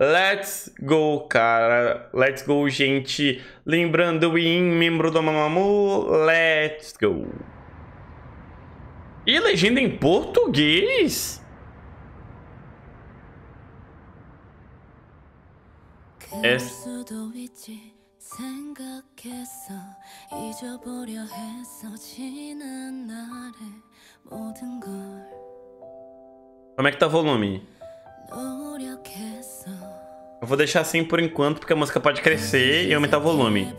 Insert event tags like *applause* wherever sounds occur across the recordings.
Let's go, cara. Let's go, gente. Lembrando o in, membro do Mamamoo. Let's go. E legenda em português? É... Como é que tá o volume? Eu vou deixar assim por enquanto, porque a música pode crescer e aumentar o volume.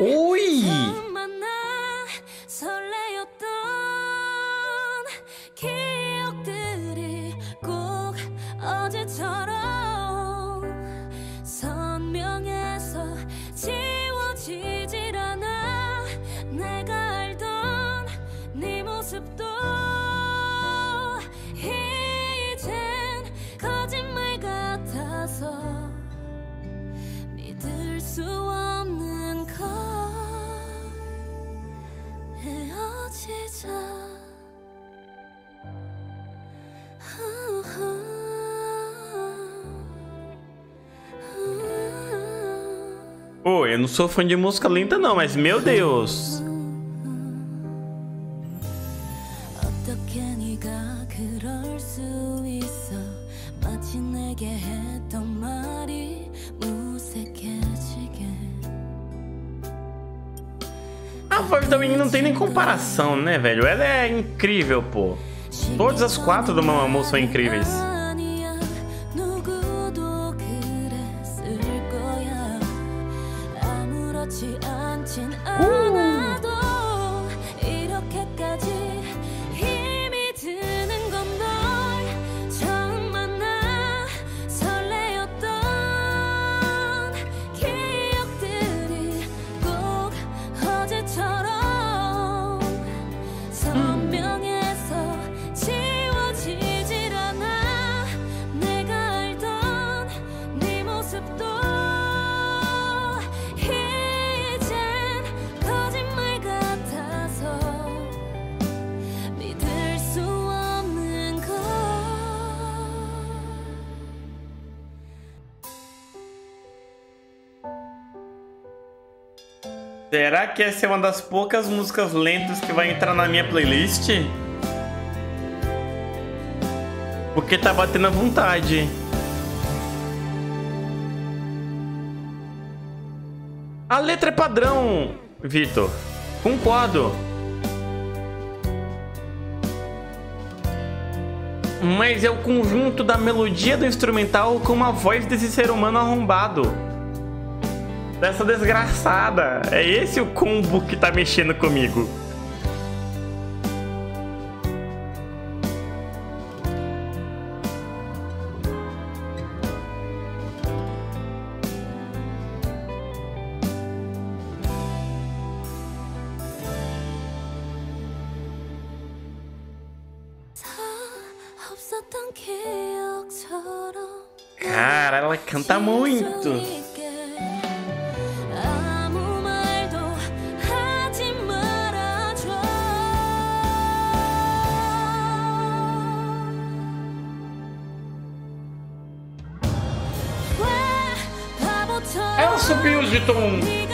오이 Pô, eu não sou fã de música lenta não, mas meu Deus. Voz da Winnie não tem nem comparação, né, velho? Ela é incrível, pô. Todas as quatro do Mamamoo são incríveis. Será que essa é uma das poucas músicas lentas que vai entrar na minha playlist? Porque tá batendo a vontade. A letra é padrão, Vitor. Concordo. Mas é o conjunto da melodia do instrumental com a voz desse ser humano arrombado dessa desgraçada. É esse o combo que tá mexendo comigo. Subiu de tom.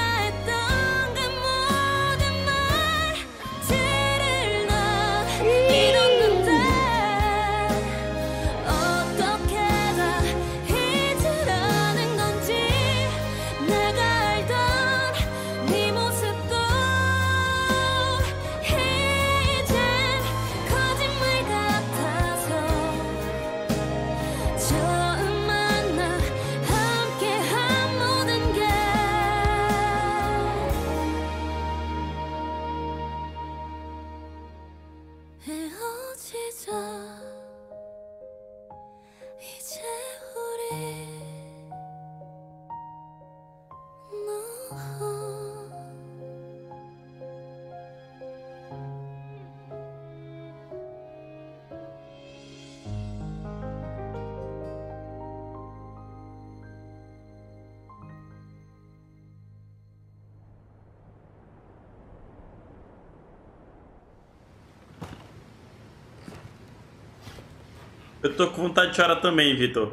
Eu tô com vontade de chorar também, Vitor.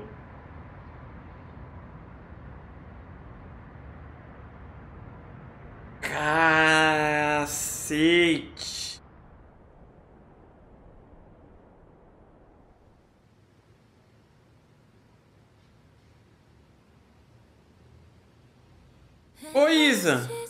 Cacete. Ô Isa!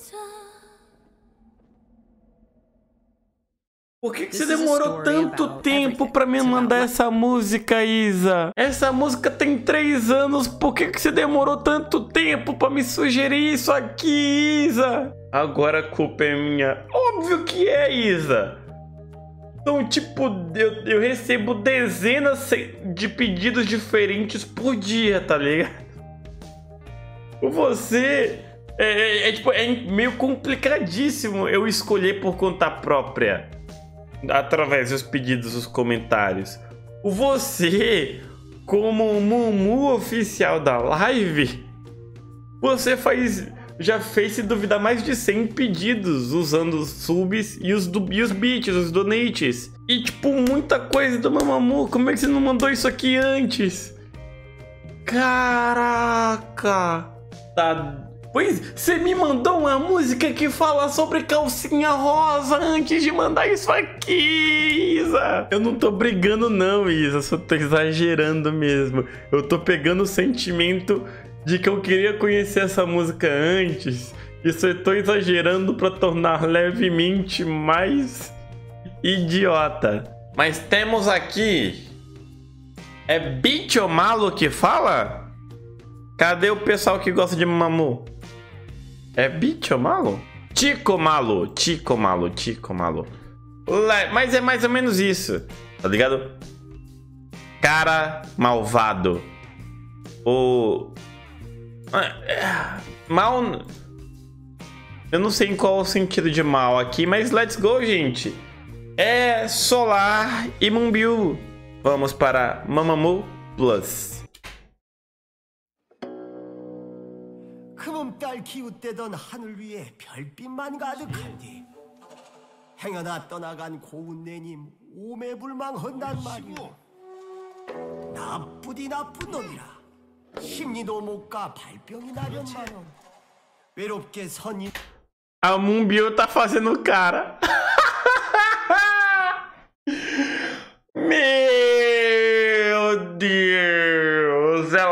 Por que, que você demorou tanto tempo pra me mandar essa música, Isa? Essa música tem três anos, por que, que você demorou tanto tempo pra me sugerir isso aqui, Isa? Agora a culpa é minha. Óbvio que é, Isa! Então, tipo, eu, eu recebo dezenas de pedidos diferentes por dia, tá ligado? Você é, é, é, tipo, é meio complicadíssimo eu escolher por conta própria através dos pedidos, dos comentários. Você, como Mumu oficial da live, você faz já fez se duvidar mais de 100 pedidos usando os subs e os, e os bits, os donates. E tipo, muita coisa do Mamamu. Como é que você não mandou isso aqui antes? Caraca! Tá Pois você me mandou uma música que fala sobre calcinha rosa antes de mandar isso aqui, Isa. Eu não tô brigando não, Isa, só tô exagerando mesmo. Eu tô pegando o sentimento de que eu queria conhecer essa música antes. E só tô exagerando para tornar levemente mais idiota. Mas temos aqui é Bicho Malo que fala? Cadê o pessoal que gosta de Mamu? É bicho malo? Tico malo, tico malo, tico malo. Mas é mais ou menos isso, tá ligado? Cara malvado. O. É, mal. Eu não sei em qual o sentido de mal aqui, mas let's go, gente. É Solar e Mumbiu. Vamos para Mamamoo Plus. 금음달 기웃대던 하늘 위에 별빛만 가득한디. 행여나 떠나간 고운 내님 오매불망한단 말이오. 나쁘디 나쁜 놈이라. 심리도 못 가 발병이 나련만은 외롭게 선이 A Mumbio tá fazendo cara.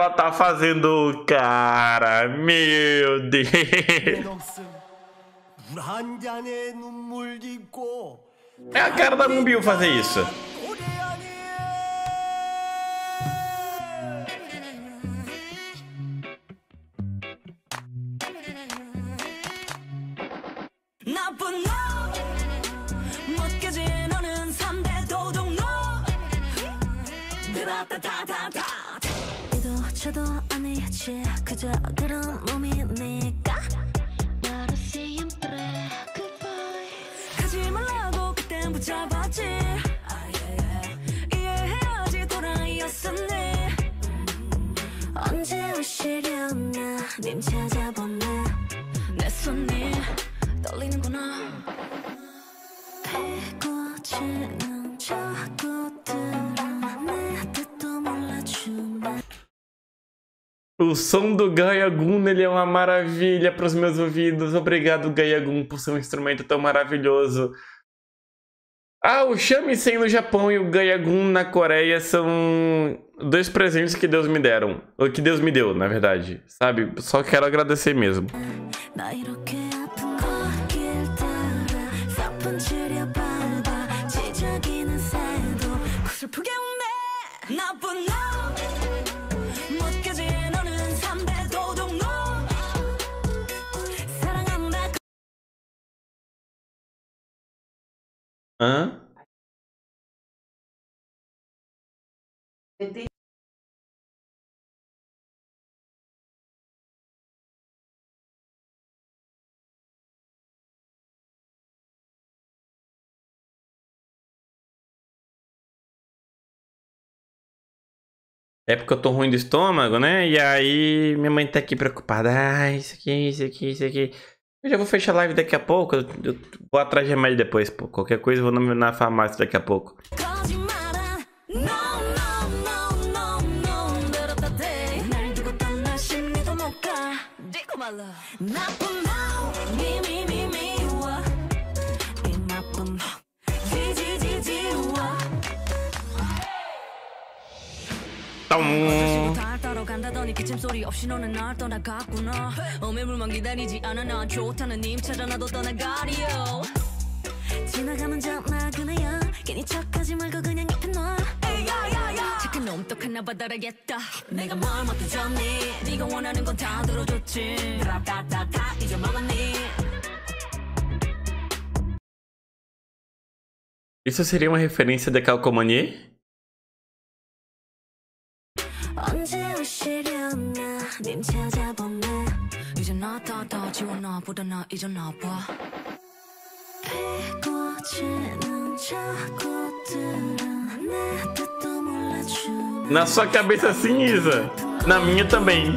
Ela tá fazendo cara. Meu Deus. É a cara da Mumbiu fazer isso. 아니지. 그저 그런 몸이니까? 나를 siempre goodbye. 가지 말라고 그땐 붙잡았지. 이해해야지 도라이였었네. 언제 오시려나? 님 찾아보네 내 손이 떨리는구나. 피고 지는 저것들은 내 뜻도 몰라주네 O som do Gaiagun ele é uma maravilha para os meus ouvidos. Obrigado, Gaiagun, por ser um instrumento tão maravilhoso. Ah, o Shamisen no Japão e o Gaiagun na Coreia são dois presentes que Deus me deram. Ou que Deus me deu, na verdade. Sabe? Só quero agradecer mesmo. Hã? É porque eu tô ruim do estômago, né? E aí minha mãe tá aqui preocupada. Ah, isso aqui, isso aqui, isso aqui. Eu já vou fechar a live daqui a pouco. Eu, vou atrás de remédio depois, pô. Qualquer coisa eu vou na farmácia daqui a pouco. Tom. 간다더니 기침소리 없이 너는 날 떠나갔구나. 어매물만 기다리지 않아 난 좋다는 님 찾아 나도 떠나가리요. 지나가면 그네야. 괜히 척하지 말고 그냥 옆에 놔. 착한 놈 똑하나 받아라겠다. 내가 뭘 못해줬니 네가 원하는 건 다 들어줬지. 라따따따 잊어먹었니? Isso seria uma referência de Calcomanie? 오시려나 님 찾아보네 이제 나더더 지워놔 보다 나 잊어놔 봐 피고지는 자꾸들은 내 뜻도 몰라주네 Na sua cabeça assim, Isa. Na minha também.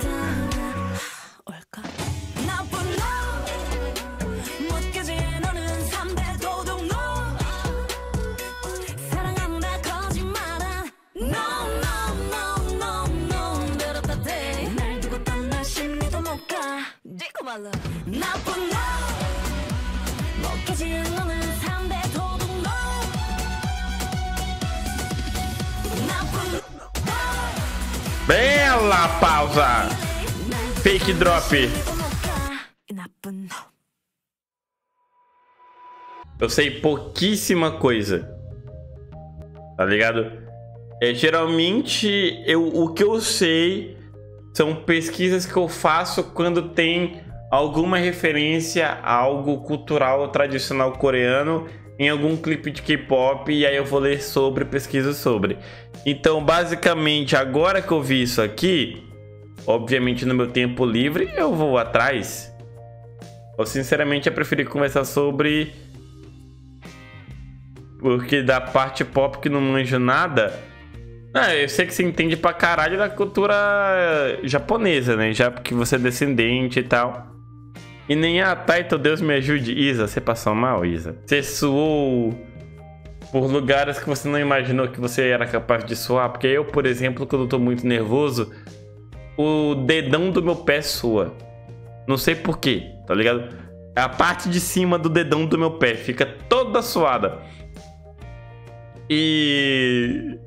못가 digo 말라 나쁜 놈 못깨진 너는 삼대 도둑놈 나쁜 놈 Bela pausa. Fake drop. 이 나쁜 놈 Eu sei pouquíssima coisa. Tá ligado? É, geralmente, eu, o que eu sei são pesquisas que eu faço quando tem alguma referência a algo cultural tradicional coreano em algum clipe de K-pop e aí eu vou ler sobre, pesquiso sobre. Então, basicamente, agora que eu vi isso aqui, obviamente no meu tempo livre, eu vou atrás. Eu sinceramente eu preferi conversar sobre porque da parte pop que não manjo nada. Ah, eu sei que você entende pra caralho da cultura japonesa, né? Já porque você é descendente e tal. E nem a Taito, Deus me ajude. Isa, você passou mal, Isa? Você suou por lugares que você não imaginou que você era capaz de suar? Porque eu, por exemplo, quando eu tô muito nervoso, o dedão do meu pé sua. Não sei porquê, tá ligado? A parte de cima do dedão do meu pé fica toda suada. E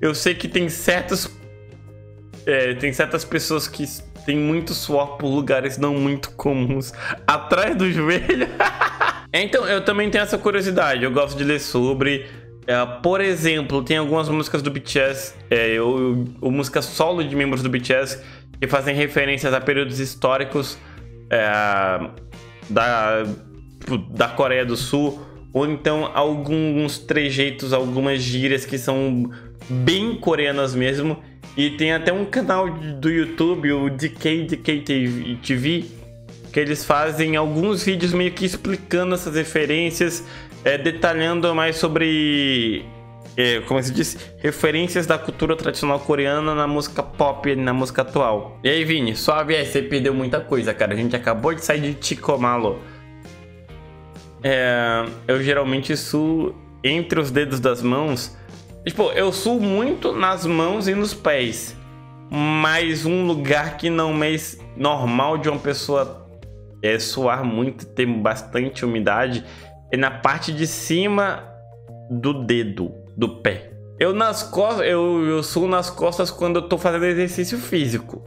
eu sei que tem certos. é, tem certas pessoas que tem muito suor por lugares não muito comuns. Atrás do joelho. *laughs* então, eu também tenho essa curiosidade. Eu gosto de ler sobre. é, por exemplo, tem algumas músicas do BTS, é, eu, ou músicas solo de membros do BTS, que fazem referências a períodos históricos é, da, da Coreia do Sul, ou então alguns trejeitos, algumas gírias que são bem coreanas mesmo. E tem até um canal do YouTube, o DK DK TV, que eles fazem alguns vídeos meio que explicando essas referências, é, detalhando mais sobre, é, como se diz, referências da cultura tradicional coreana na música pop, na música atual. E aí, Vini, suave aí, você perdeu muita coisa, cara. A gente acabou de sair de Chicomalo. É, eu geralmente suo entre os dedos das mãos. Tipo, eu suo muito nas mãos e nos pés. Mas um lugar que não é normal de uma pessoa é suar muito, ter bastante umidade, é na parte de cima do dedo do pé. Eu nas costas, eu, eu suo nas costas quando eu tô fazendo exercício físico.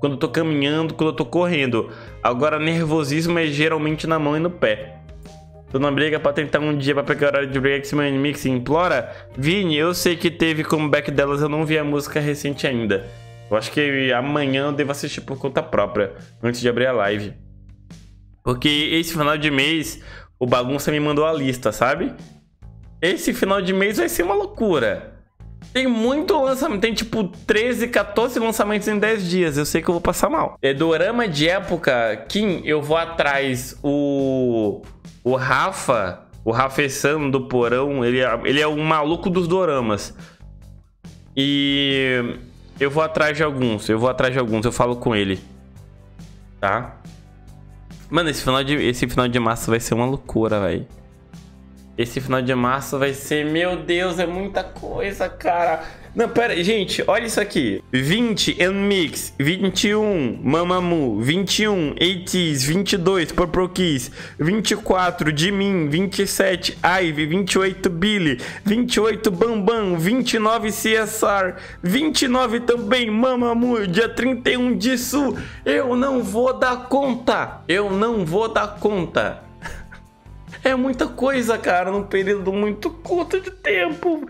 Quando eu tô caminhando, quando eu tô correndo. Agora, nervosismo é geralmente na mão e no pé. Tu não briga pra tentar um dia pra pegar horário de break se meu inimigo se implora? Vini, eu sei que teve comeback delas, eu não vi a música recente ainda. Eu acho que amanhã eu devo assistir por conta própria, antes de abrir a live. Porque esse final de mês, o bagunça me mandou a lista, sabe? Esse final de mês vai ser uma loucura. Tem muito lançamento, tem tipo 13, 14 lançamentos em 10 dias. Eu sei que eu vou passar mal. É dorama de época, Kim, eu vou atrás. O. O Rafa, o Rafessan do Porão, ele é, ele é o maluco dos doramas. E eu vou atrás de alguns, eu vou atrás de alguns, eu falo com ele. Tá? Mano, esse final de, esse final de março vai ser uma loucura, velho. Esse final de março vai ser, meu Deus, é muita coisa, cara. Não, pera, gente, olha isso aqui. 20 Mix, 21 Mamamoo, 21 ATEEZ, 22 Purple Kiss, 24 Jimin, 27 Ivy, 28 Billy, 28 Bambam, 29 CSR, 29 também Mamamoo, dia 31 disso. Eu não vou dar conta. Eu não vou dar conta. É muita coisa, cara, num período muito curto de tempo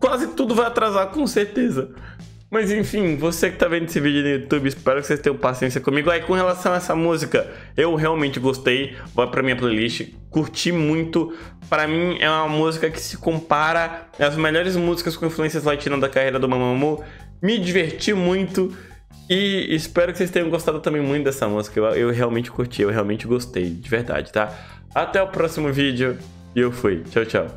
quase tudo vai atrasar, com certeza. Mas enfim, você que tá vendo esse vídeo no YouTube, espero que vocês tenham paciência comigo. Aí com relação a essa música, eu realmente gostei, vai pra minha playlist, curti muito. Para mim é uma música que se compara às melhores músicas com influências latinas da carreira do Mamamoo. Me diverti muito e espero que vocês tenham gostado também muito dessa música. Eu, eu realmente curti, eu realmente gostei, de verdade, tá? Até o próximo vídeo e eu fui. Tchau, tchau.